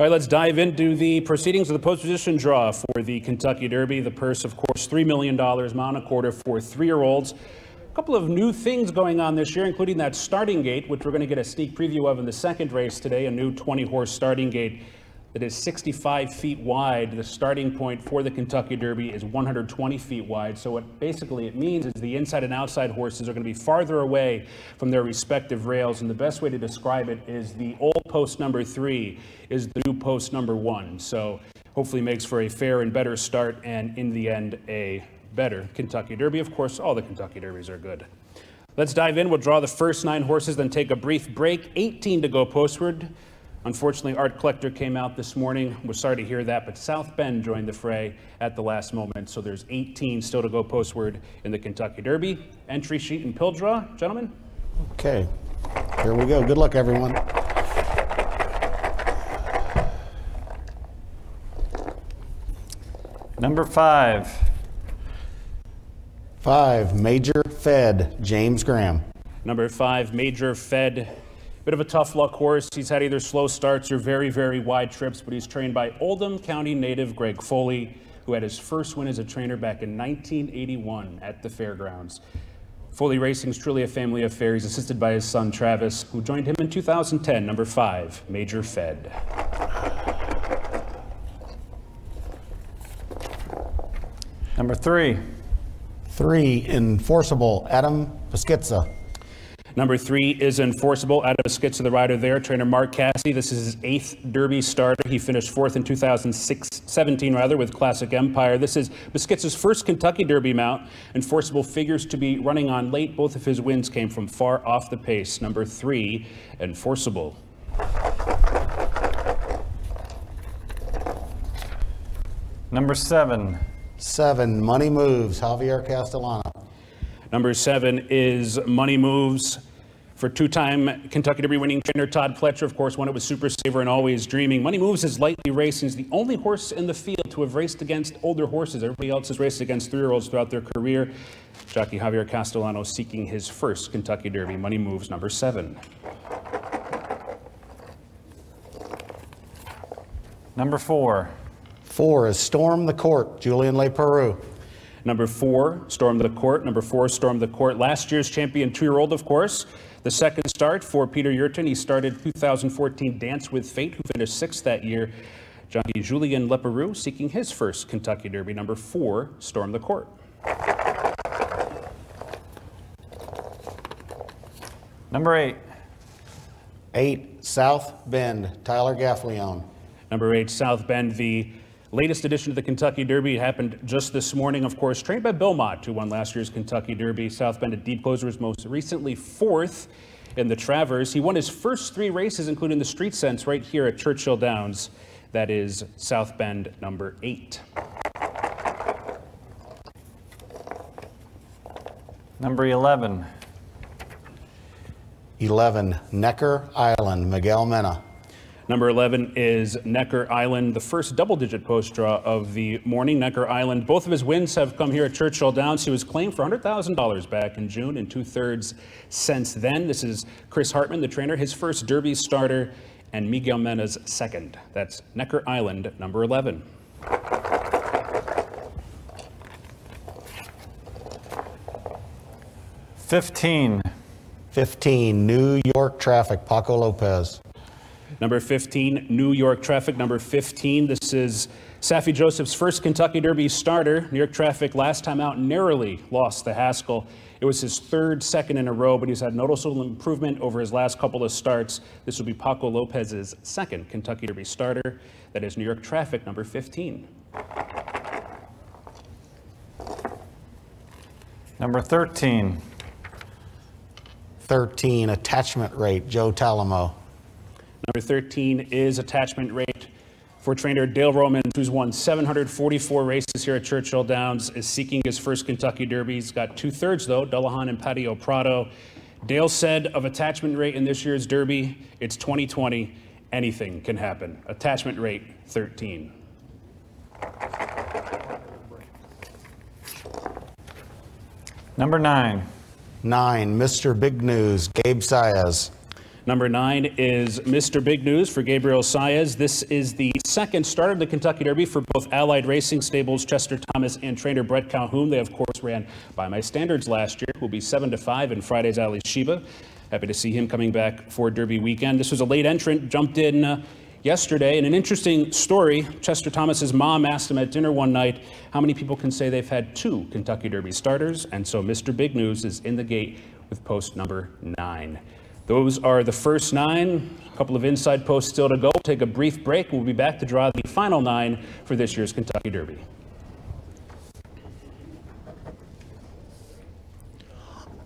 All right, let's dive into the proceedings of the post-position draw for the Kentucky Derby. The purse, of course, $3 million, mount a quarter for three-year-olds. A couple of new things going on this year, including that starting gate, which we're going to get a sneak preview of in the second race today, a new 20-horse starting gate that is 65 feet wide. The starting point for the Kentucky Derby is 120 feet wide. So what basically it means is the inside and outside horses are going to be farther away from their respective rails. And the best way to describe it is the old post number three is the new post number one. So hopefully makes for a fair and better start and in the end a better Kentucky Derby. Of course, all the Kentucky Derbies are good. Let's dive in. We'll draw the first nine horses, then take a brief break. 18 to go postward. Unfortunately, Art Collector came out this morning. We're sorry to hear that, but South Bend joined the fray at the last moment. So there's 18 still to go postward in the Kentucky Derby. Entry sheet and pill draw, gentlemen. Okay, here we go. Good luck, everyone. Number five. Five, Major Fed, James Graham. Number five, Major Fed. Bit of a tough luck horse. He's had either slow starts or very, very wide trips, but he's trained by Oldham County native Greg Foley, who had his first win as a trainer back in 1981 at the fairgrounds. Foley Racing is truly a family affair. He's assisted by his son Travis, who joined him in 2010, number five, Major Fed. Number three. Three, Enforceable, Adam Beschizza. Number three is enforceable. Out of skits of the rider there, trainer Mark Casse. This is his eighth Derby starter. He finished fourth in 2017, rather, with Classic Empire. This is Beschizza's first Kentucky Derby mount. Enforceable figures to be running on late. Both of his wins came from far off the pace. Number three, enforceable. Number seven. Seven, Money Moves, Javier Castellano. Number seven is Money Moves for two-time Kentucky Derby winning trainer Todd Pletcher. Of course, won it with Super Saver and Always Dreaming. Money Moves is lightly racing. He's the only horse in the field to have raced against older horses. Everybody else has raced against three-year-olds throughout their career. Jockey Javier Castellano seeking his first Kentucky Derby. Money Moves, number seven. Number four. Four is Storm the Court, Julien Leparoux. Number four, Storm the Court. Number four, Storm the Court. Last year's champion two-year-old, of course. The second start for Peter Eurton. He started 2014 Dance with Fate, who finished sixth that year. Jockey Julien Leparoux seeking his first Kentucky Derby. Number four, Storm the Court. Number eight. Eight, South Bend, Tyler Gaffalione. Number eight, South Bend, the latest edition of the Kentucky Derby happened just this morning, of course, trained by Bill Mott, who won last year's Kentucky Derby. South Bend at Deep Closer was most recently fourth in the Travers. He won his first three races, including the Street Sense, right here at Churchill Downs. That is South Bend number eight. Number 11. 11, Necker Island, Miguel Mena. Number 11 is Necker Island, the first double-digit post draw of the morning. Necker Island, both of his wins have come here at Churchill Downs. He was claimed for $100,000 back in June and two-thirds since then. This is Chris Hartman, the trainer, his first Derby starter, and Miguel Mena's second. That's Necker Island, number 11. Fifteen. 15, New York Traffic, Paco Lopez. Number 15, New York Traffic. Number 15, this is Saffie Joseph's first Kentucky Derby starter. New York Traffic last time out narrowly lost the Haskell. It was his third second in a row, but he's had noticeable improvement over his last couple of starts. This will be Paco Lopez's second Kentucky Derby starter. That is New York Traffic, number 15. Number 13. 13, Attachment Rate, Joe Talamo. Number 13 is attachment rate for trainer Dale Romans, who's won 744 races here at Churchill Downs, is seeking his first Kentucky Derby. He's got two thirds, though, Dullahan and Paddy O'Prado. Dale said of attachment rate in this year's Derby, it's 2020. Anything can happen. Attachment rate 13. Number nine. 9, Mr. Big News, Gabe Saez. Number nine is Mr. Big News for Gabriel Saez. This is the second start of the Kentucky Derby for both Allied Racing Stables, Chester Thomas, and trainer Bret Calhoun. They, of course, ran by my standards last year. Will be seven to five in Friday's Alysheba. Happy to see him coming back for Derby weekend. This was a late entrant, jumped in uh, yesterday. And an interesting story Chester Thomas's mom asked him at dinner one night how many people can say they've had two Kentucky Derby starters. And so Mr. Big News is in the gate with post number nine. Those are the first nine. A couple of inside posts still to go. We'll take a brief break. We'll be back to draw the final nine for this year's Kentucky Derby.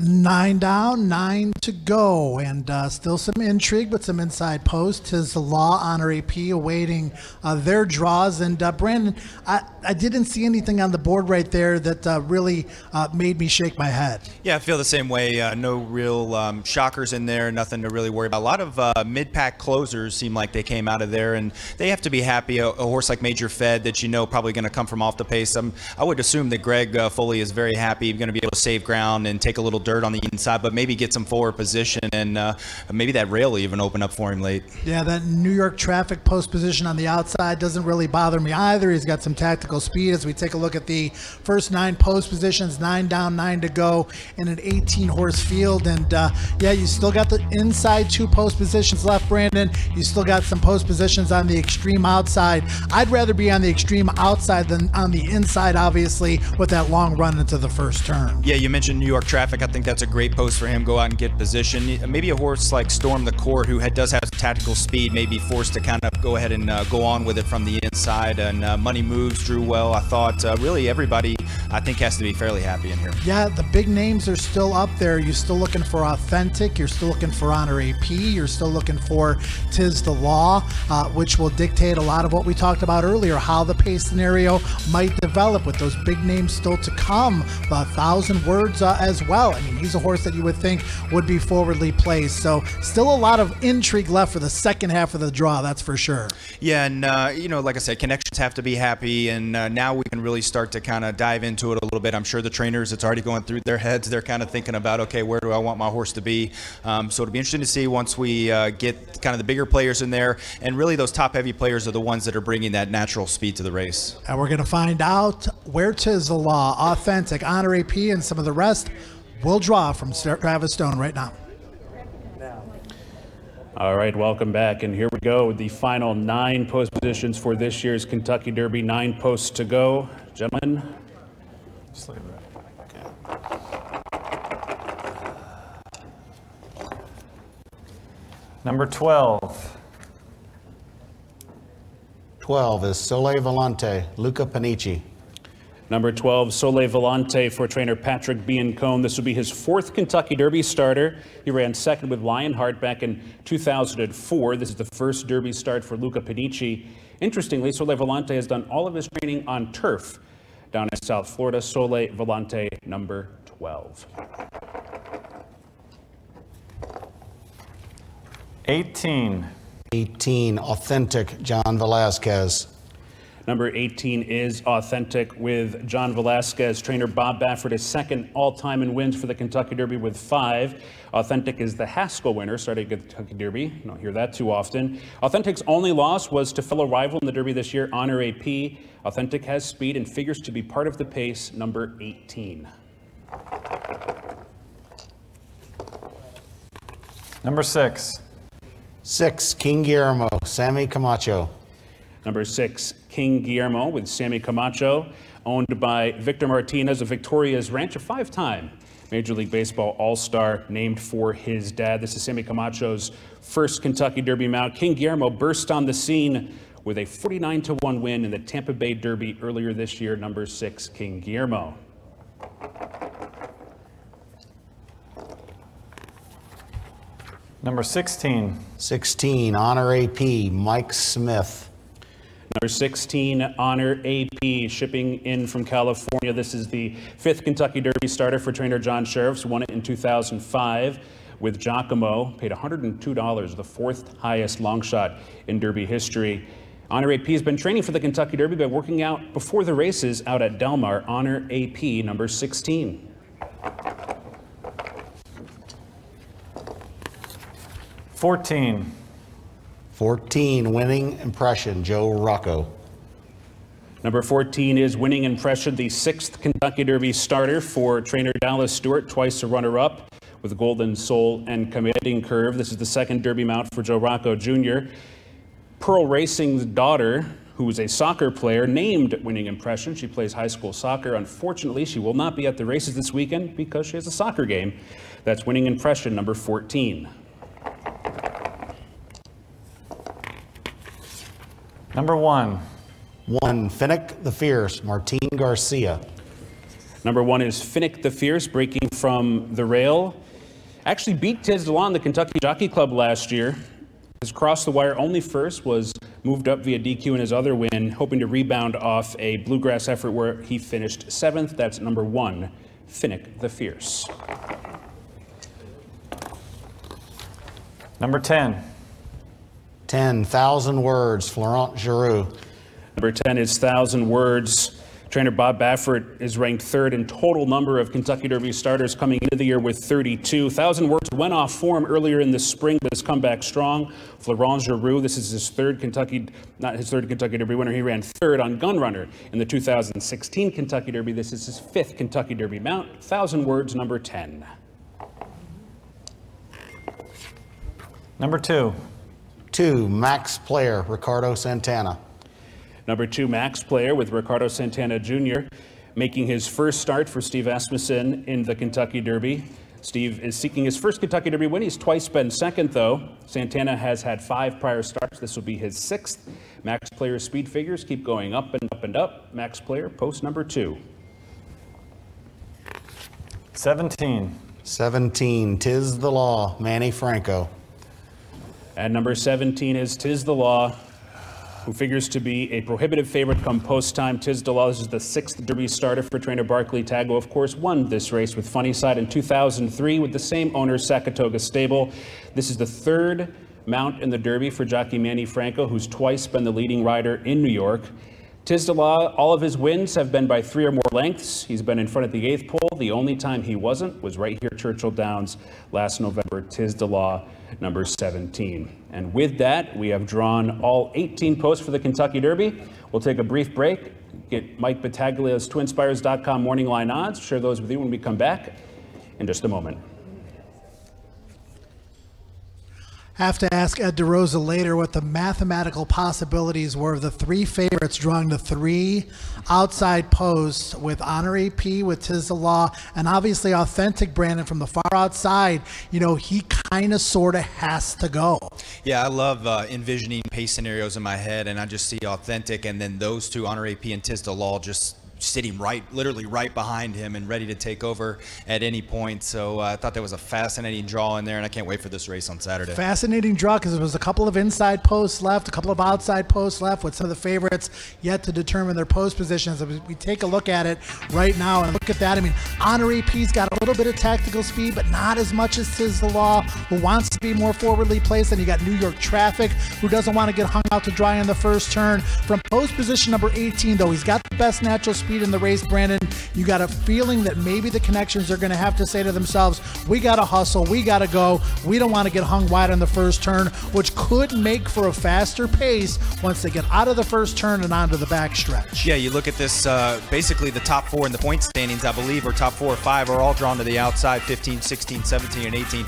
Nine down, nine to go, and uh, still some intrigue, but some inside post. His law honor AP awaiting uh, their draws. And uh, Brandon, I, I didn't see anything on the board right there that uh, really uh, made me shake my head. Yeah, I feel the same way. Uh, no real um, shockers in there, nothing to really worry about. A lot of mid pack closers seem like they came out of there, and they have to be happy. A, a horse like Major Fed that you know probably going to come from off the pace. Um, I would assume that Greg Foley is very happy, going to be able to save ground and take a little dirt on the inside, but maybe get some forward position and uh, maybe that rail even open up for him late. Yeah, that New York traffic post position on the outside doesn't really bother me either. He's got some tactical speed as we take a look at the first nine post positions, nine down, nine to go in an 18 horse field. And uh, yeah, you still got the inside two post positions left, Brandon. You still got some post positions on the extreme outside. I'd rather be on the extreme outside than on the inside, obviously, with that long run into the first turn. Yeah, you mentioned New York traffic. I think that's a great post for him. Go out and get position. Maybe a horse like Storm the Court, who does have tactical speed, may be forced to kind of go ahead and uh, go on with it from the inside. And uh, Money Moves drew well. I thought uh, really everybody, I think, has to be fairly happy in here. Yeah, the big names are still up there. You're still looking for Authentic. You're still looking for Honor AP. You're still looking for Tiz the Law, uh, which will dictate a lot of what we talked about earlier, how the pace scenario might develop with those big names still to come. A thousand words uh, as well. I mean, he's a horse that you would think would be forwardly placed. So still a lot of intrigue left for the second half of the draw, that's for sure. Yeah, and uh, you know, like I said, connections have to be happy, and uh, now we can really start to kind of dive into it a little bit. I'm sure the trainers, it's already going through their heads. They're kind of thinking about, okay, where do I want my horse to be? Um, so it'll be interesting to see once we uh, get kind of the bigger players in there, and really those top heavy players are the ones that are bringing that natural speed to the race. And we're going to find out where Tiz the Law, authentic, honor AP, and some of the rest will draw from Travis Stone right now. All right, welcome back. And here we go with the final nine post positions for this year's Kentucky Derby. Nine posts to go. Gentlemen. Number 12. 12 is Sole Volante, Luca Panici. Number 12, Sole Volante for trainer Patrick Biancone. This will be his fourth Kentucky Derby starter. He ran second with Lionheart back in 2004. This is the first Derby start for Luca Panici. Interestingly, Sole Volante has done all of his training on turf down in South Florida. Sole Volante, number 12. 18. 18, Authentic, John Velazquez. Number 18 is Authentic with John Velazquez. Trainer Bob Baffert is second all-time in wins for the Kentucky Derby with five. Authentic is the Haskell winner, starting at the Kentucky Derby. You don't hear that too often. Authentic's only loss was to fellow rival in the Derby this year, Honor AP. Authentic has speed and figures to be part of the pace, number 18. Number six. Six, King Guillermo, Samy Camacho. Number six, King Guillermo with Samy Camacho, owned by Victor Martinez of Victoria's Ranch, a five-time Major League Baseball All-Star named for his dad. This is Samy Camacho's first Kentucky Derby mount. King Guillermo burst on the scene with a 49 to 1 win in the Tampa Bay Derby earlier this year, number six, King Guillermo. Number 16. 16, Honor AP, Mike Smith. Number 16, Honor AP, shipping in from California. This is the fifth Kentucky Derby starter for trainer John Shirreffs, won it in 2005 with Giacomo, paid $102, the fourth highest long shot in Derby history. Honor AP has been training for the Kentucky Derby by working out before the races out at Del Mar. Honor AP, number 16. 14. 14, winning impression, Joe Rocco. Number 14 is winning impression, the sixth Kentucky Derby starter for trainer Dallas Stewart, twice a runner-up with Golden Soul and Commanding Curve. This is the second Derby mount for Joe Rocco Jr. Pearl Racing's daughter, who is a soccer player, named winning impression. She plays high school soccer. Unfortunately, she will not be at the races this weekend because she has a soccer game. That's winning impression number 14. Number one. One, Finnick the Fierce, Martin Garcia. Number one is Finnick the Fierce, breaking from the rail. Actually beat Tiz the Law, the Kentucky Jockey Club last year. His cross the wire only first was moved up via DQ in his other win, hoping to rebound off a bluegrass effort where he finished seventh. That's number one, Finnick the Fierce. Number 10. 10,000 words, Florent Geroux. Number 10 is Thousand Words. Trainer Bob Baffert is ranked third in total number of Kentucky Derby starters coming into the year with 32. Thousand Words went off form earlier in the spring, but has come back strong. Florent Geroux, this is his third Kentucky, not his third Kentucky Derby winner. He ran third on Gunrunner in the 2016 Kentucky Derby. This is his fifth Kentucky Derby mount. Thousand Words, number 10. Number two. Two, Max Player, Ricardo Santana. Number two, Max Player with Ricardo Santana Jr. making his first start for Steve Asmussen in the Kentucky Derby. Steve is seeking his first Kentucky Derby win. He's twice been second, though. Santana has had five prior starts. This will be his sixth. Max Player's speed figures keep going up and up and up. Max Player, post number two. 17. 17, Tiz the Law, Manny Franco. At number 17 is Tiz the Law, who figures to be a prohibitive favorite come post time. Tiz the Law, is the sixth Derby starter for trainer Barclay Tagg. Of course, won this race with Funny Cide in 2003 with the same owner, Sackatoga Stable. This is the third mount in the Derby for jockey Manny Franco, who's twice been the leading rider in New York. Tiz the Law, all of his wins have been by three or more lengths. He's been in front of the eighth pole. The only time he wasn't was right here, Churchill Downs, last November. Tiz the Law, number 17. And with that, we have drawn all 18 posts for the Kentucky Derby. We'll take a brief break, get Mike Battaglia's TwinSpires.com morning line odds, share those with you when we come back in just a moment. Have to ask Ed DeRosa later what the mathematical possibilities were of the three favorites drawing the three outside posts with Honor AP, with Tiz Law, and obviously authentic Brandon from the far outside. You know, he kind of sort of has to go. Yeah, I love uh, envisioning pace scenarios in my head, and I just see authentic, and then those two, Honor AP and the Law, just sitting right, literally right behind him and ready to take over at any point. So uh, I thought that was a fascinating draw in there, and I can't wait for this race on Saturday. Fascinating draw because there was a couple of inside posts left, a couple of outside posts left with some of the favorites yet to determine their post positions. If we take a look at it right now and look at that, I mean, Honor AP's got a little bit of tactical speed, but not as much as Tiz the Law, who wants to be more forwardly placed. And you got New York Traffic, who doesn't want to get hung out to dry in the first turn. From post position number 18, though, he's got the best natural speed speed in the race, Brandon, you got a feeling that maybe the connections are going to have to say to themselves, we got to hustle, we got to go, we don't want to get hung wide on the first turn, which could make for a faster pace once they get out of the first turn and onto the backstretch. Yeah, you look at this, uh, basically the top four in the point standings, I believe, or top four or five are all drawn to the outside 15, 16, 17, and 18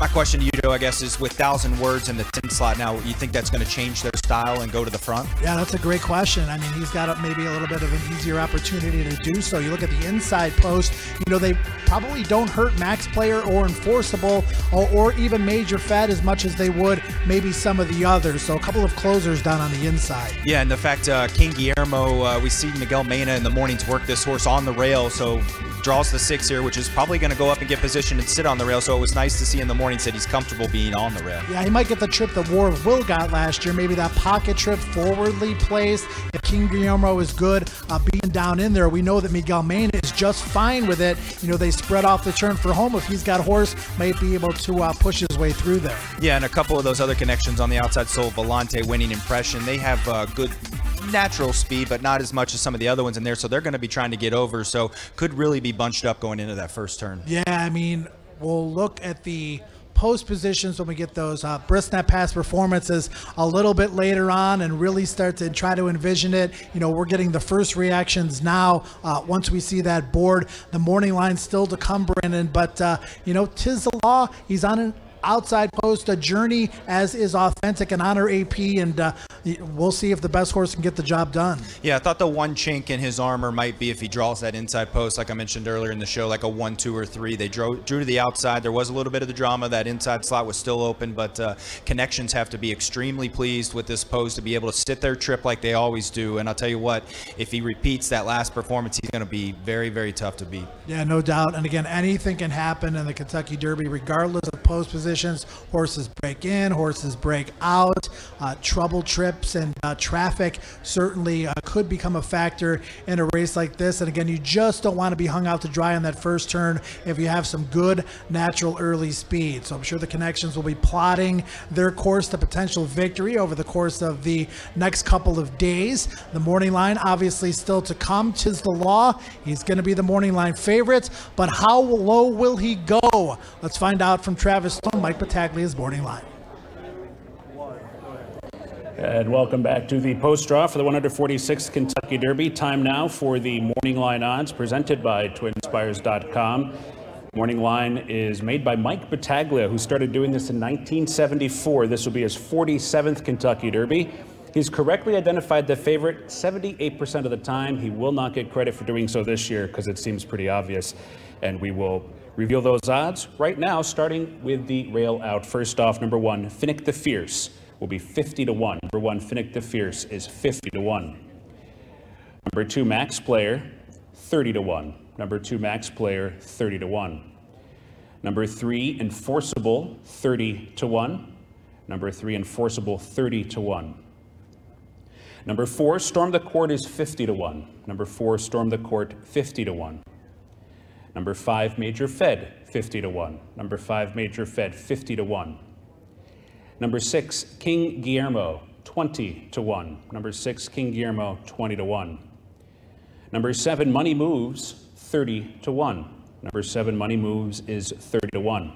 my question to you, Joe, I guess, is with thousand words in the 10 slot now, you think that's going to change their style and go to the front? Yeah, that's a great question. I mean, he's got a, maybe a little bit of an easier opportunity to do so. You look at the inside post, you know, they probably don't hurt Max Player or Enforceable or, or even Major Fed as much as they would maybe some of the others. So a couple of closers down on the inside. Yeah, and the fact uh, King Guillermo, uh, we see Miguel Mena in the mornings work this horse on the rail, so draws the six here, which is probably going to go up and get positioned and sit on the rail. So it was nice to see in the morning that he's comfortable being on the rail. Yeah, he might get the trip that War of Will got last year. Maybe that pocket trip forwardly placed. If King Guillermo is good uh, being down in there, we know that Miguel Mena is just fine with it. You know, they spread off the turn for home. If he's got horse, might be able to uh, push his way through there. Yeah, and a couple of those other connections on the outside. Sole Volante winning impression. They have uh, good natural speed, but not as much as some of the other ones in there. So they're going to be trying to get over. So could really be bunched up going into that first turn. Yeah, I mean, we'll look at the post positions when we get those uh, brisnet pass performances a little bit later on and really start to try to envision it. You know, we're getting the first reactions now uh, once we see that board. The morning line still to come, Brandon, but uh, you know, Tiz the Law. He's on an outside post, a journey as is authentic and honor AP, and uh, we'll see if the best horse can get the job done. Yeah, I thought the one chink in his armor might be if he draws that inside post, like I mentioned earlier in the show, like a one, two, or three. They drew, drew to the outside. There was a little bit of the drama. That inside slot was still open, but uh, connections have to be extremely pleased with this post to be able to sit their trip like they always do. And I'll tell you what, if he repeats that last performance, he's going to be very, very tough to beat. Yeah, no doubt. And again, anything can happen in the Kentucky Derby, regardless of post positions. Horses break in, horses break out. Uh, trouble trips and uh, traffic certainly uh, could become a factor in a race like this. And again, you just don't want to be hung out to dry on that first turn if you have some good natural early speed. So I'm sure the connections will be plotting their course to potential victory over the course of the next couple of days. The morning line, obviously, still to come. Tiz the Law. He's going to be the morning line favorite, but how low will he go? Let's find out from Travis Stone, Mike Battaglia's morning line. And welcome back to the post draw for the 146th Kentucky Derby. Time now for the morning line odds presented by twinspires.com. Morning line is made by Mike Battaglia, who started doing this in 1974. This will be his 47th Kentucky Derby. He's correctly identified the favorite 78% of the time. He will not get credit for doing so this year because it seems pretty obvious. And we will reveal those odds right now, starting with the rail out. First off, number one, Finnick the Fierce will be 50 to 1. Number one, Finnick the Fierce is 50 to 1. Number two, Max Player, 30 to 1. Number two, Max Player, 30 to 1. Number three, Enforceable, 30 to 1. Number three, Enforceable, 30 to 1. Number four, Storm the Court is 50 to 1. Number four, Storm the Court, 50 to 1. Number five, Major Fed, 50 to 1. Number five, Major Fed, 50 to 1. Number six, King Guillermo, 20 to 1. Number six, King Guillermo, 20 to 1. Number seven, Money Moves, 30 to 1. Number seven, Money Moves is 30 to 1.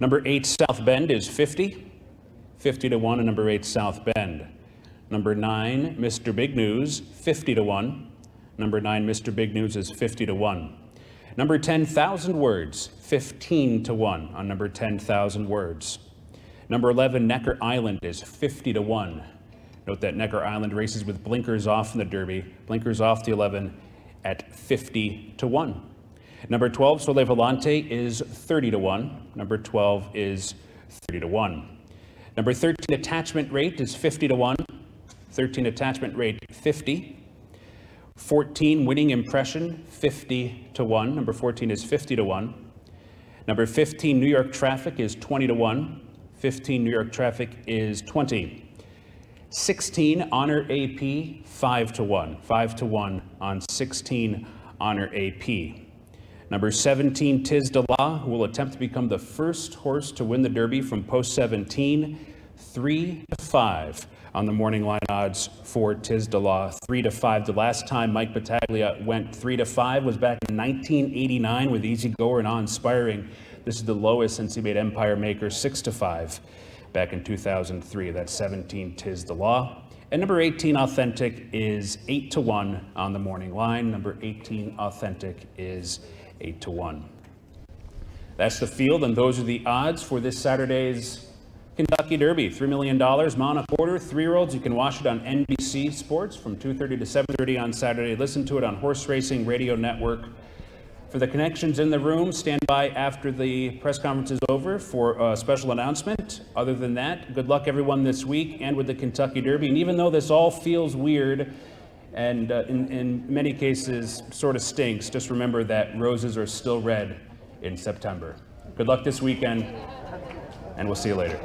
Number eight, South Bend is 50, 50 to 1, and number eight, South Bend. Number nine, Mr. Big News, 50 to 1. Number nine, Mr. Big News is 50 to 1. Number 10,000 words, 15 to 1 on number 10,000 words. Number 11, Necker Island is 50 to 1. Note that Necker Island races with blinkers off in the Derby. Blinkers off the 11 at 50 to 1. Number 12, Sole Volante is 30 to 1. Number 12 is 30 to 1. Number 13, attachment rate is 50 to 1. 13, attachment rate 50. 14, winning impression 50 to 1. Number 14 is 50 to 1. Number 15, New York traffic is 20 to 1. 15 New York traffic is 20. 16 Honor AP 5 to 1. 5 to 1 on 16 Honor AP. Number 17 Tiz the Law, who will attempt to become the first horse to win the Derby from post 17. 3 to 5 on the morning line odds for Tiz the Law. 3 to 5. The last time Mike Battaglia went 3 to 5 was back in 1989 with Easy Goer and Awe Inspiring. This is the lowest since he made Empire Maker 6 to 5 back in 2003. That's 17 Tiz the Law. And number 18 Authentic is 8 to 1 on the morning line. Number 18 Authentic is 8 to 1. That's the field, and those are the odds for this Saturday's Kentucky Derby. $3 million, mile Porter, three-year-olds. You can watch it on NBC Sports from 2.30 to 7.30 on Saturday. Listen to it on Horse Racing Radio Network. For the connections in the room, stand by after the press conference is over for a special announcement. Other than that, good luck everyone this week and with the Kentucky Derby. And even though this all feels weird and uh, in, in many cases sort of stinks, just remember that roses are still red in September. Good luck this weekend, and we'll see you later.